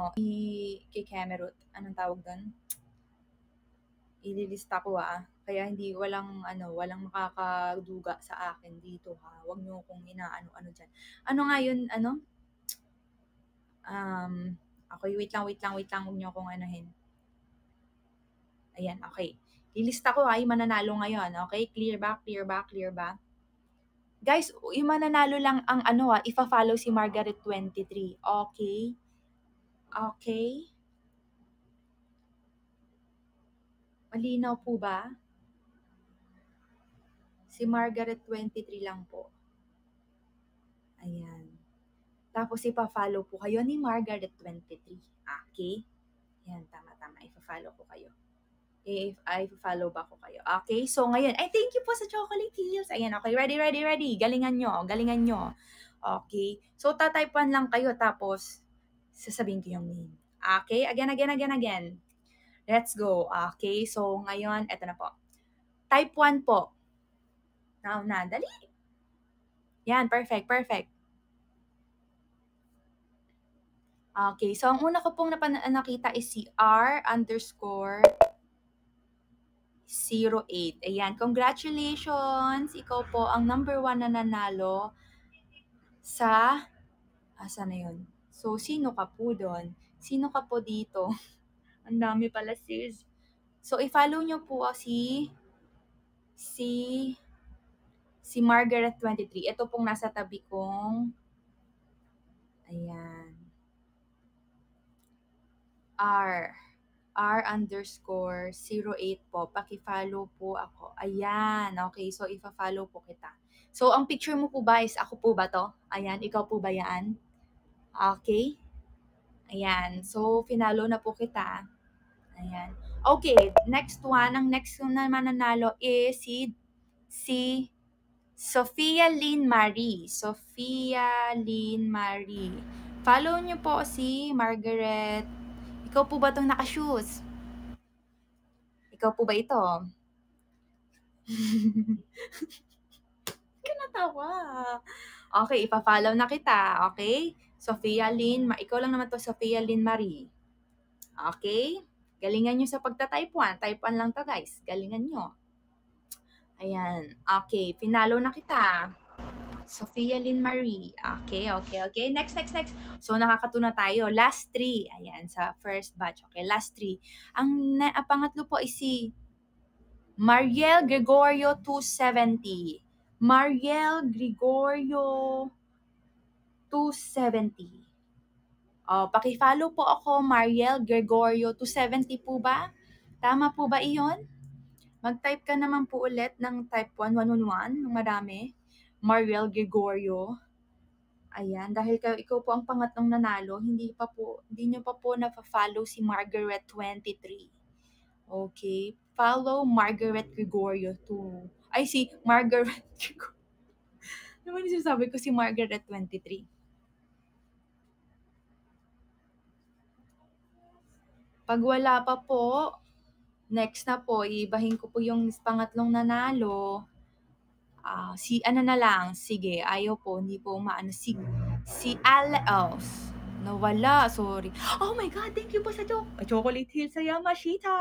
no, i kay Camerot, anong tawag doon? Ililista ko ah. Kaya hindi walang ano, walang makakaduga sa akin dito ha. Huwag niyo kong inaano-ano diyan. Ano nga yun, ano? Um, okay, wait lang, wait lang, wait lang. Huwag niyo akong anuhin. Ayan, okay. Lilista ko ay mananalo ngayon. Okay, clear ba? Clear ba? Clear ba? Guys, yung mananalo lang ang ano ah, ifa-follow si Margaret 23. Okay? Okay? Malinaw po ba? Si Margaret 23 lang po. Ayan. Tapos ipa-follow po kayo ni Margaret 23. Okay? Yan, tama-tama. Ipa-follow ko kayo. If I follow ba ko kayo. Okay? So, ngayon, ay, thank you po sa Chocolate Heels. Ayan, okay. Ready, ready, ready. Galingan nyo. Galingan nyo. Okay? So, tatypean lang kayo. Tapos, sasabihin ko yung name. Okay? Again, again, again, again. Let's go. Okay? So, ngayon, eto na po. Type 1 po. Now na. Dali. Yan. Perfect. Perfect. Okay. So, ang una ko pong napan- nakita is si R underscore 08. Ayan. Congratulations. Ikaw po ang number one na nanalo sa asa na yun? So, sino ka po doon? Sino ka po dito? Ang dami pala sis. So, i-follow nyo po si si si Margaret 23. Ito pong nasa tabi kong ayan. R. R underscore 08 po. Paki-follow po ako. Ayan. Okay. So, ifa-follow po kita. So, ang picture mo po ba is ako po ba to? Ayan. Ikaw po ba yan? Okay. Ayan. So, finalo na po kita. Ayan. Okay. Next one. Ang next na mananalo is si si Sophia Lynn Marie. Sophia Lynn Marie. Follow niyo po si Margaret ikaw po ba itong naka-shoes? Ikaw po ba ito? Ka natawa. Okay, ipa-follow na kita. Okay? Sophia Lynn, ikaw lang naman to Sophia Lynn Marie. Okay? Galingan nyo sa pagta-type 1. Type 1 lang to guys. Galingan nyo. Ayan. Okay, pinalo na kita. Sophia Lynn Marie. Okay, okay, okay. Next, next, next. So, nakakatuna tayo. Last three. Ayan, sa first batch. Okay, last three. Ang na, pangatlo po ay si Mariel Gregorio 270. Mariel Gregorio 270. Oh, paki-follow po ako, Mariel Gregorio 270 po ba? Tama po ba iyon? Mag-type ka naman po ulit ng type 1, 111, ng marami. Mariel Gregorio. Ayan, dahil kayo, ikaw po ang pangatlong nanalo, hindi pa po, hindi nyo pa po na-follow si Margaret 23. Okay, follow Margaret Gregorio to, ay si Margaret Gregorio. naman yung sabi ko si Margaret 23. Pag wala pa po, next na po, ibahin ko po yung pangatlong nanalo. Ah, si ano na lang, sige, ayaw po, hindi po maano. Si, si Al, oh, nawala, sorry. Oh my God, thank you po sa cho- Chocolate Hill sa Yamashita.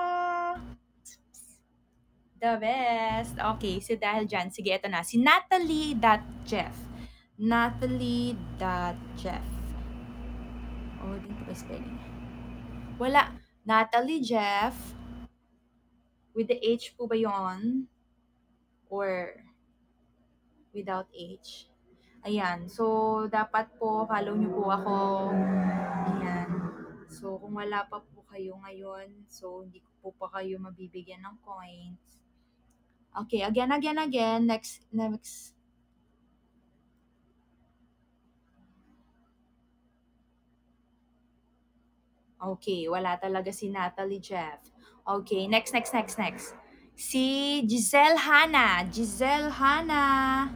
The best. Okay, so dahil dyan, sige, ito na. Si Natalie.Jeff. Natalie.Jeff. Oh, dito ba spelling? Wala. Natalie Jeff. With the H po ba yon Or without H. Ayan. So, dapat po, follow nyo po ako. Ayan. So, kung wala pa po kayo ngayon, so, hindi ko po pa kayo mabibigyan ng coins. Okay, again, again, again. Next, next. Okay, wala talaga si Natalie Jeff. Okay, next, next, next, next. Si Giselle Hanna. Giselle Hanna.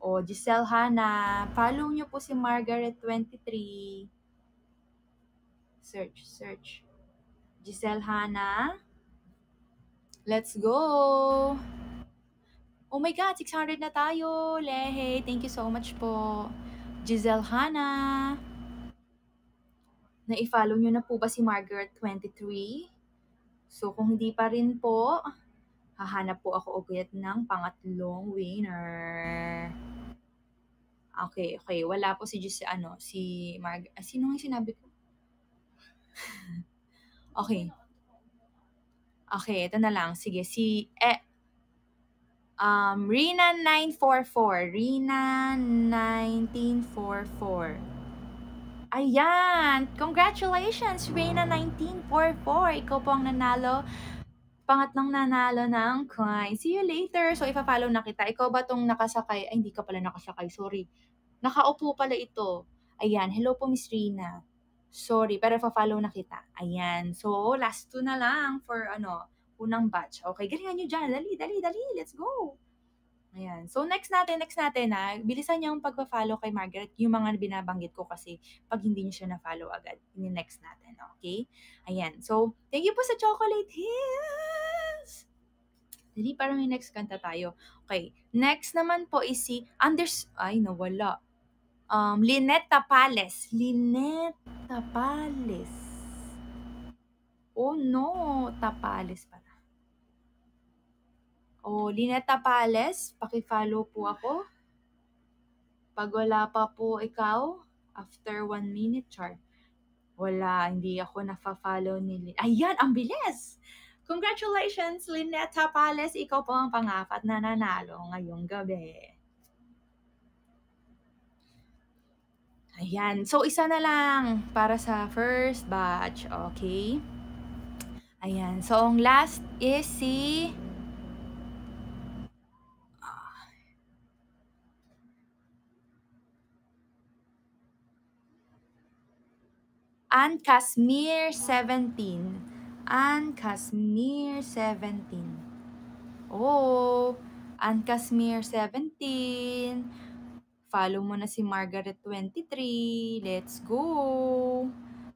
O, Giselle Hanna. Follow nyo po si Margaret 23. Search, search. Giselle Hanna. Let's go! Oh my God, 600 na tayo. Lehe, thank you so much po. Giselle Hanna. Na i-follow nyo na po ba si Margaret 23? So, kung hindi pa rin po, hahanap po ako ulit ng pangatlong winner. Okay, okay. Wala po si Jose, ano, si Marg... Ah, sino yung sinabi ko? okay. Okay, ito na lang. Sige, si... Eh, um, Rina 944. Rina 1944. Ayan! Congratulations, Rina 1944. Ikaw po ang nanalo pangatlong nanalo ng coin. See you later. So, ipa-follow na kita. Ikaw ba tong nakasakay? Ay, hindi ka pala nakasakay. Sorry. Nakaupo pala ito. Ayan. Hello po, Miss Rina. Sorry, pero ipa-follow na kita. Ayan. So, last two na lang for ano, unang batch. Okay, galingan nyo dyan. Dali, dali, dali. Let's go. Ayan. So, next natin, next natin ha. Bilisan niyo yung pagpa-follow kay Margaret. Yung mga binabanggit ko kasi pag hindi niyo siya na-follow agad, ini-next natin. Okay? Ayan. So, thank you po sa Chocolate Hills! Dali, para may next kanta tayo. Okay. Next naman po is si Anders... Ay, nawala. Um, Linetta Pales. Linetta Pales. Oh no, Tapales pala. Oh, Linetta Pales, paki-follow po ako. Pag wala pa po ikaw, after one minute, char. Wala, hindi ako nafa-follow ni Lin. Ayan, ang bilis! Congratulations, Linetta Pales. Ikaw po ang pangapat na nanalo ngayong gabi. Ayan. So, isa na lang para sa first batch. Okay? Ayan. So, ang last is si... Ann Casmir 17. Ann Casmir 17. Oh, Ann Casmir 17. Follow mo na si Margaret 23. Let's go.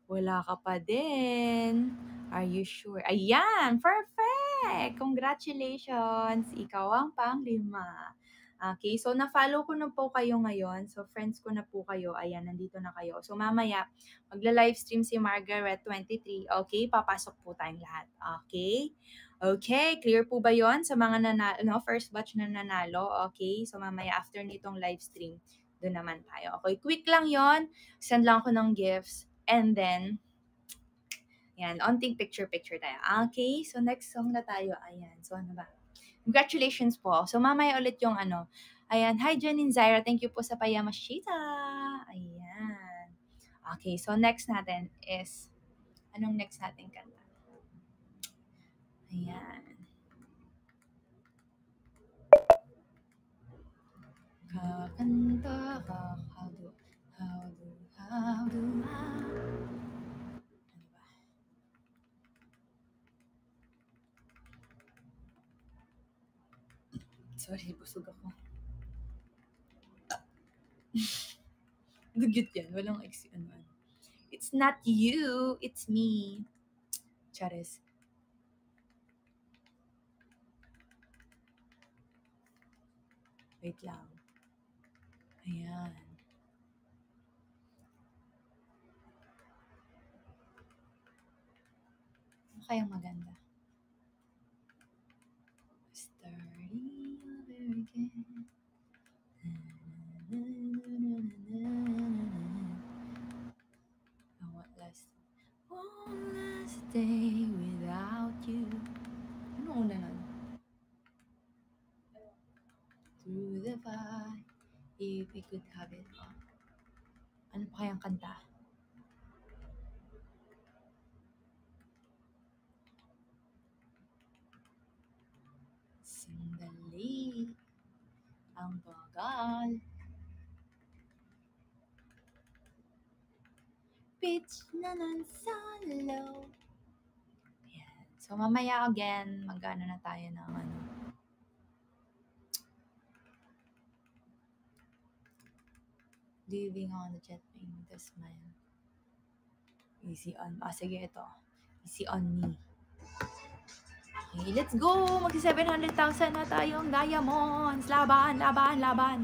Wala ka pa din. Are you sure? Ayan, perfect! Congratulations! Ikaw ang pang-lima. Okay, so na-follow ko na po kayo ngayon. So friends ko na po kayo. Ayan, nandito na kayo. So mamaya, magla-livestream si Margaret 23. Okay, papasok po tayong lahat. Okay? Okay, clear po ba yon sa mga nanalo, no, first batch na nanalo? Okay, so mamaya after nitong livestream, doon naman tayo. Okay, quick lang yon Send lang ako ng gifts. And then, yan, onting picture-picture tayo. Okay, so next song na tayo. Ayan, so ano ba? Congratulations po. So, mamaya ulit yung ano. Ayan. Hi, Janine Zaira. Thank you po sa Payamashita. Ayan. Okay. So, next natin is, anong next natin kanta? Ayan. Kakanta ka, how do, how do, how do, how Sorry, busog ako. Dugyot yan. Walang ex, ano, ano. It's not you, it's me. Charis. Wait lang. Ayan. Ano kayang maganda? Again. Want last, one last day without you. Ano una nun? Through the fire, if we could have it all. Ano pa kayang kanta? Sandali ang bagal. Pitch na ng solo. So, mamaya again, magano na tayo ng ano. Living on the jet with a smile. Easy on. Ah, sige, ito. Easy on me. Okay, let's go! Mag 700,000 na tayong diamonds. Laban, laban, laban.